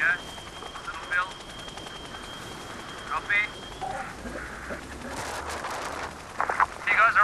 Yes. Little Bill. Copy. You guys